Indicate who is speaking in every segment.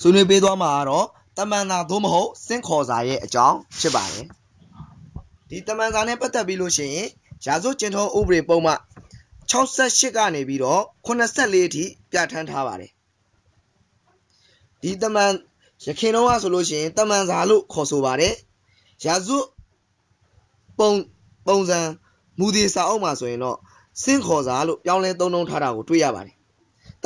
Speaker 1: ဆွေးနွေးပေးသွားမှာကတော့တမန်သာသို့မဟုတ်စင့်ခေါ်စာရဲ့အကြောင်းဖြစ်ပါတယ်ဒီတမန်စာနဲ့ပတ်သက်ပြီးလို့ရှိရင်ရာဇဝတ်ကျင့်ထုံးဥပဒေပုံမှ68ကနေပြီးတော့84အထိပြဋ္ဌာန်းထားပါတယ်ဒီတမန်ရခင်တော့ဆိုလို့ရှိရင်တမန်စာလို့ခေါ်ဆိုပါတယ်ရာဇဝတ်ပုံပုံစံမူဒီစာအုပ်မှာဆိုရင်တော့စင့်ခေါ်စာလို့ပြောင်းလဲသုံးနှုန်းထားတာကိုတွေ့ရပါတယ်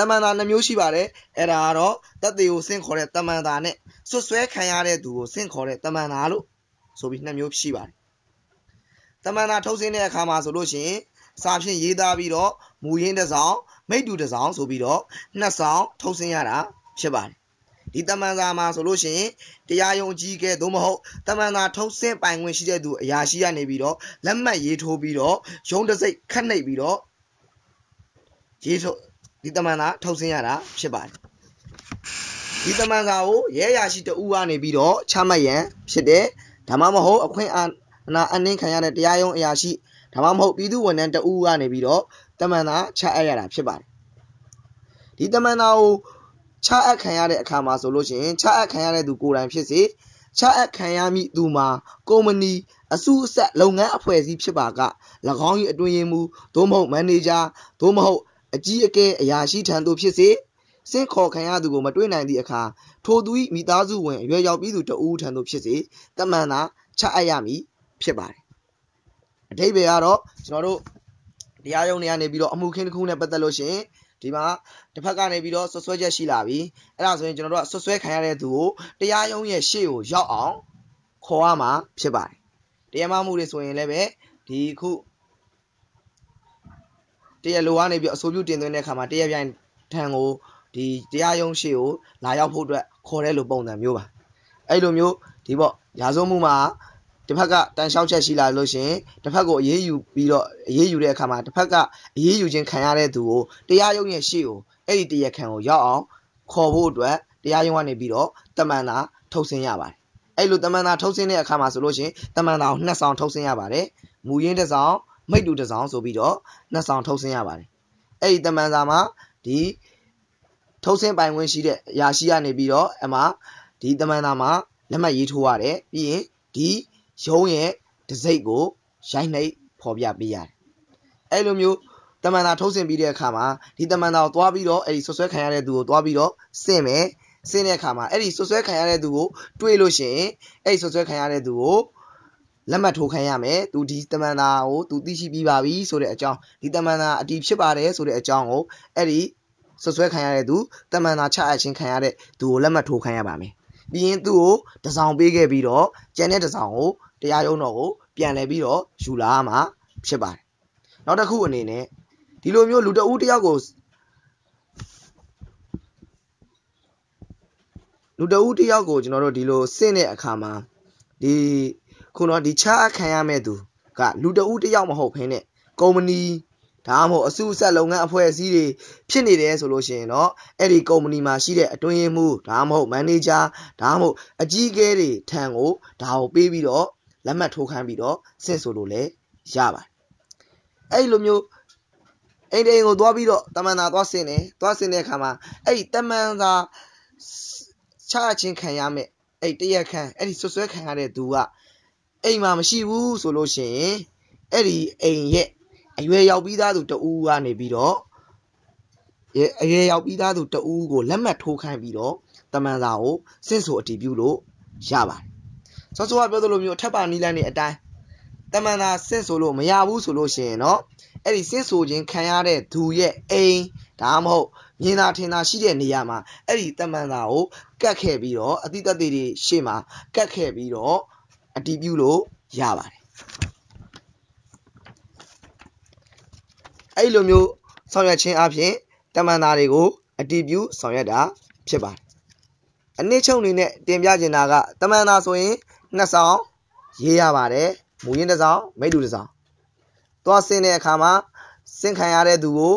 Speaker 1: တမန်တာနှမျိုးရှိပါတယ်အဲ့ဒါကတော့တက်သေးကိုစင့်ခေါ်တဲ့တမန်တာနဲ့ဆွဆွဲခံရတဲ့သူကိုစင့်ခေါ်တဲ့တမန်တာလို့ဆိုပြီးနှစ်မျိုးရှိပါတယ်တမန်တာထုတ်စင်းတဲ့အခါမှာဆိုလို့ရှိရင်စာဖြင့်ရေးသားပြီးတော့မူရင်းတစ်စောင်မိတ္တူတစ်စောင်ဆိုပြီးတော့နှစ်ဆောင်ထုတ်စင်းရတာဖြစ်ပါတယ်ဒီတမန်စာမှာဆိုလို့ရှိရင်တရားရုံးကြီးကဲသို့မဟုတ်တမန်စာထုတ်စင်းပိုင်ခွင့်ရှိတဲ့သူအရာရှိရနေပြီးတော့လက်မှတ်ရေးထိုးပြီးတော့ရုံးတစိတ်ခတ်နှိပ်ပြီးတော့ရေးထိုး ဒီတမန်စာထုတ်စင်းရတာဖြစ်ပါတယ်ဒီတမန်စာကိုရဲရရှိတဦးကနေပြီးတော့ချမှတ်ရန်ဖြစ်တယ်ဒါမှမဟုတ်အခွင့်အာဏာအနှင်းခံရတဲ့တရားရုံးအရာရှိဒါမှမဟုတ်ပြည်သူဝန်ထမ်းတဦးကနေပြီးတော့တမန်စာချအပ်ရတာဖြစ်ပါတယ်ဒီတမန်စာကိုချအပ်ခံရတဲ့အခါမှာဆိုလို့ရှိရင်ချအပ်ခံရတဲ့သူကိုယ်တိုင်ဖြစ်စေချအပ်ခံရမည့်သူမှာကုမ္ပဏီအစုအဆက်လုပ်ငန်းအဖွဲ့အစည်းဖြစ်ပါက၎င်း၏အတွင်းရေးမှူးသို့မဟုတ်မန်နေဂျာသို့မဟုတ် အကြီးအကဲအရာရှိထံသို့ဖြစ်စေစင့်ခေါ်ခံရသူကိုမတွေ့နိုင်သည့်အခါထိုသူ၏မိသားစုဝင်အရွယ်ရောက်ပြီးသူတဦးထံသို့ဖြစ်စေတမန်သာချအပ်ရမည်ဖြစ်ပါတယ်အဓိပ္ပာယ်ကတော့ကျွန်တော်တို့တရားရုံးတွေကနေပြီးတော့အမှုခင်းတစ်ခုနဲ့ပတ်သက်လို့ရှိရင်ဒီမှာတစ်ဖက်ကနေပြီးတော့ဆွဆွဲချက်ရှိလာပြီအဲ့ဒါဆိုရင်ကျွန်တော်တို့ကဆွဆွဲခံရတဲ့သူကိုတရားရုံးရဲ့ရှေ့ကိုရောက်အောင်ခေါ်ရမှာဖြစ်ပါတယ်တရားမမှုတွေဆိုရင်လည်းပဲဒီခု တရားလိုကနေပြီးအဆိုပြုတင်သွင်းတဲ့အခါမှာတရားပြိုင်ထံကိုဒီတရားရုံးရှေ့ကိုလာရောက်ဖို့အတွက်ခေါ်တဲ့လိုပုံစံမျိုးပါအဲ့လိုမျိုးဒီပေါ့ရာဇဝမှုမှာတစ်ဖက်ကတန်လျှောက်ချက်ရှိလာလို့ရှင်တစ်ဖက်ကိုအေးအေးယူပြီးတော့အေးအေးယူတဲ့အခါမှာတစ်ဖက်ကအေးအေးယူခြင်းခံရတဲ့သူကိုတရားရုံးရဲ့ရှေ့ကိုအဲ့ဒီတရားခံကိုရောက်အောင်ခေါ်ဖို့အတွက်တရားရုံးကနေပြီးတော့တမန်တာထုတ်ဆင်းရပါတယ်အဲ့လိုတမန်တာထုတ်ဆင်းတဲ့အခါမှာဆိုလို့ရှင်တမန်တာကိုနှစ်ဆောင်ထုတ်ဆင်းရပါတယ်မူရင်းတစ်ဆောင် မိတ်တူတစ်ဆောင်ဆိုပြီးတော့နှစ်ဆောင်ထုတ်ဆင်းရပါတယ်အဲ့ဒီတမန်စာမှာဒီထုတ်ဆင်းပိုင်ခွင့်ရှိတဲ့အရာရှိကနေပြီးတော့အမှဒီတမန်တာမှာလက်မှတ်ရေးထိုးရတယ်ပြီးရင်ဒီရုံးရဲ့တစိ့ကိုရိုက်နှိပ်ဖော်ပြပေးရတယ်အဲ့လိုမျိုးတမန်တာထုတ်ဆင်ပြီးတဲ့အခါမှာဒီတမန်တာကိုသွားပြီးတော့အဲ့ဒီဆွဆွဲခံရတဲ့သူကိုသွားပြီးတော့စင့်မယ်စင့်တဲ့အခါမှာအဲ့ဒီဆွဆွဲခံရတဲ့သူကိုတွေးလို့ရှိရင်အဲ့ဒီဆွဆွဲခံရတဲ့သူကို လက်မှတ်ထိုးခိုင်းရမယ်သူဒီတမန်တာကိုသူသိရှိပြီးပါပြီဆိုတဲ့အကြောင်းဒီတမန်တာအတီးဖြစ်ပါတယ်ဆိုတဲ့အကြောင်းကိုအဲ့ဒီဆွဆွဲခံရတဲ့သူတမန်တာချအပ်ခြင်းခံရတဲ့သူကိုလက်မှတ်ထိုးခိုင်းရပါမယ်ပြီးရင်သူ့ကိုတစောင်ပေးခဲ့ပြီးတော့ကျန်တဲ့တစောင်ကိုတရားရုံးတော်ကိုပြန်လဲပြီးတော့ယူလာမှာဖြစ်ပါတယ်နောက်တစ်ခုအနေနဲ့ဒီလိုမျိုးလူတအူးတယောက်ကိုလူတအူးတယောက်ကိုကျွန်တော်တို့ဒီလိုစင့်တဲ့အခါမှာဒီ ခုတော့ဒီချအခံရမဲ့သူကလူတအူးတယောက်မဟုတ်ဖ ೇನೆ ကုမ္ပဏီဒါမှမဟုတ်အစုအဆက်လုပ်ငန်းအဖွဲ့အစည်းတွေဖြစ်နေတယ်ဆိုလို့ရှိရင်တော့အဲ့ဒီကုမ္ပဏီမှာရှိတဲ့အတွင်းရေးမှူးဒါမှမဟုတ်မန်နေဂျာဒါမှမဟုတ်အကြီးအကဲတွေထံကိုဒါကိုပေးပြီးတော့လက်မှတ်ထိုးခိုင်းပြီးတော့ဆင့်ဆိုလို့လည်းရပါတယ်အဲ့လိုမျိုးအိမ်တိန်ကိုသွားပြီးတော့တမန်သာသွားဆင်းတယ်သွားဆင်းတဲ့အခါမှာအဲ့ဒီတမန်သာချချင်းခံရမယ်အဲ့တရက်ခန့်အဲ့ဒီဆွဆွဲခံရတဲ့သူက အိမ်မှာမရှိဘူးဆိုလို့ရှိရင်အဲ့ဒီအိမ်ရဲ့အရွယ်ရောက်ပြီးသားသူတဦးကနေပြီးတော့အရွယ်ရောက်ပြီးသားသူတဦးကိုလက်မှတ်ထိုးခိုင်းပြီးတော့တမန်စာကိုစင့်ဆိုအတည်ပြုလို့ရပါတယ်စောစောကပြောသလိုမျိုးအထက်ပါနီးလန်းနေအတိုင်းတမန်သာစင့်ဆိုလို့မရဘူးဆိုလို့ရှိရင်တော့အဲ့ဒီစင့်ဆိုခြင်းခံရတဲ့သူရဲ့အိမ်ဒါမှမဟုတ်မြင်သာထင်သာရှိတဲ့နေရာမှာအဲ့ဒီတမန်သာကိုကတ်ခဲ့ပြီးတော့အတိတ်တတွေရှေ့မှာကတ်ခဲ့ပြီးတော့ အတီးပြုလို့ရပါတယ်အဲ့လိုမျိုးဆောင်ရွက်ခြင်းအပြင်တမန်သားတွေကိုအတီးပြုဆောင်ရွက်တာဖြစ်ပါတယ်အနည်းချုပ်အနေနဲ့တင်ပြချင်တာကတမန်သားဆိုရင်နှစ်ဆောင်ရေးရပါတယ်မူရင်းတစ်ဆောင်မိတ္တူတစ်ဆောင်သွားဆင်းတဲ့အခါမှာဆင်းခံရတဲ့သူကို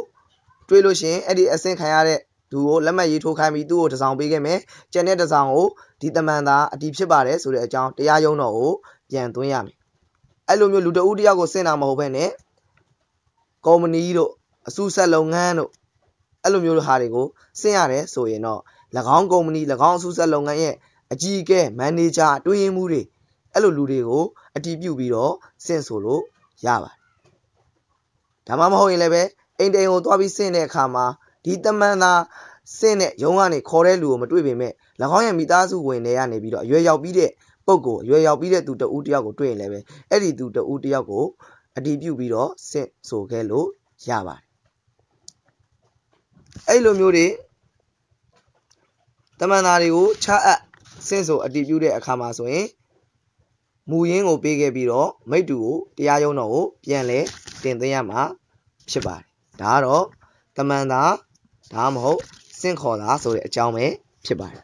Speaker 1: တွေးလို့ရှိရင်အဲ့ဒီအဆင်းခံရတဲ့သူကိုလက်မှတ်ရေးထိုးခိုင်းပြီးသူ့ကိုတစ်ဆောင်ပေးခဲ့မယ်ကျန်တဲ့တစ်ဆောင်ကို ဒီတမန်သားအတီးဖြစ်ပါတယ်ဆိုတဲ့အကြောင်းတရားရုံးတော်ကိုပြန်သွင်းရမယ်အဲ့လိုမျိုးလူတဦးတယောက်ကိုဆင်းတာမဟုတ်ဘဲနဲ့ကုမ္ပဏီတို့အစုဆက်လုပ်ငန်းတို့အဲ့လိုမျိုးဟာတွေကိုဆင့်ရတယ်ဆိုရင်တော့၎င်းကုမ္ပဏီ၎င်းအစုဆက်လုပ်ငန်းရဲ့အကြီးအကဲမန်နေဂျာတွင်းရင်မှုတွေအဲ့လိုလူတွေကိုအတီးပြုတ်ပြီးတော့ဆင့်ဆိုလို့ရပါတယ်ဒါမှမဟုတ်ရင်လည်းပဲအိမ်တိန်ကိုသွားပြီးဆင့်တဲ့အခါမှာဒီတမန်သား ဆင့်တဲ့ရုံးကနေခေါ်တဲ့လူကိုမတွေ့ပေမဲ့၎င်းရဲ့မိသားစုဝင်တွေကနေပြီးတော့အရွယ်ရောက်ပြီးတဲ့ပုဂ္ဂိုလ်အရွယ်ရောက်ပြီးတဲ့သူတဦးတယောက်ကိုတွေ့ရင်လည်းပဲအဲ့ဒီသူတဦးတယောက်ကိုအတီးပြုတ်ပြီးတော့ဆင့်ဆိုခဲ့လို့ရပါတယ်အဲ့လိုမျိုးတွေတမန်သားတွေကိုချအပ်ဆင့်ဆိုအတီးပြုတ်တဲ့အခါမှာဆိုရင်မူရင်းကိုပေးခဲ့ပြီးတော့မိတ္တူကိုတရားရုံးတော်ကိုပြန်လဲတင်သွင်းရမှာဖြစ်ပါတယ်ဒါကတော့တမန်သားဒါမှမဟုတ် စင့်ခေါ်တာဆိုတဲ့အကြောင်းပဲဖြစ်ပါတယ်